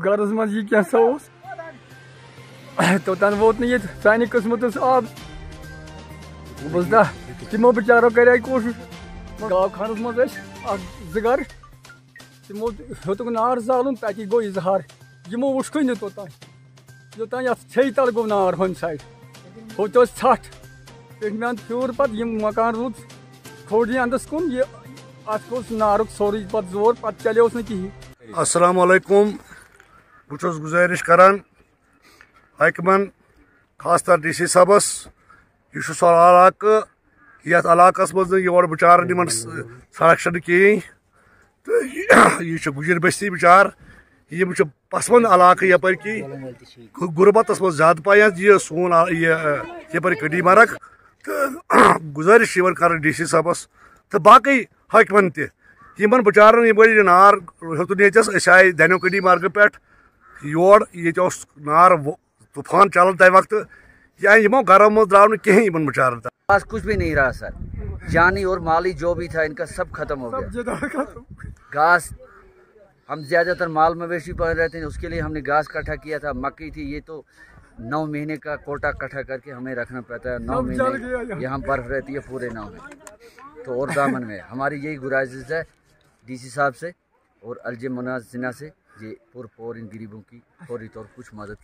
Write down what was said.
गरज मज यह क्या तोतान वोत नी सान किस्मत आब बस दा तमो बिचारो कर कोशिश गाव खानस मज जर तमो हेतुक नार जालुन तक गो इजहार यमो वुश्क तोतान योतान ये छे तल गो नार हन साइड होत छठ पे फ्यूर पे मकान रूद खोड़ी अंदस कुन ये अत नारुक सोरी पे ज़ोर पे चलो कहें असलकुम बहुत गुजारिश करान हकमन खास तर डी सी साहबस यह ये इलाकस मज बिचार सड़क कहें तो यह गुजर बस्ती बिचार यम पसमंद इलाक यप गुरबत मज सोन यप कडी मरक तो गुजारिश कर डी सी साहबस तो बाकी हकमन तमन बिचारन ये नार हेतुन ये आए दनो कडी मार्ग पे योर ये नार तूफ़ान चल तम वक्त या यमो घरों मज द्राव कहें इन बेचार पास कुछ भी नहीं रहा सर जानी और माली जो भी था इनका सब खत्म हो गया घास हम ज़्यादातर माल मवेशी पर रहते हैं उसके लिए हमने घास इकट्ठा किया था मक्की थी ये तो नौ महीने का कोटा इकट्ठा करके हमें रखना पड़ता है नौ महीने यहाँ बर्फ़ रहती है पूरे नौ में तो और दामन में हमारी यही गुजारिश है डीसी साहब से और अलजे मुनाजिना से ये पुर इन गरीबों की फौरी तौर कुछ मदद